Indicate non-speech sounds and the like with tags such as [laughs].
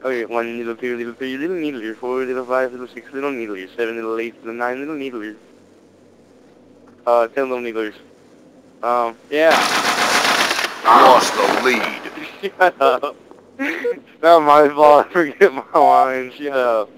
Okay, one little, two little, three little needlers, four little, five little, six little needlers, seven little, eight little, nine little needlers. Uh, ten little needlers. Um, yeah. Lost the lead. [laughs] Shut up. [laughs] Not my fault. I forget my line. Shut up.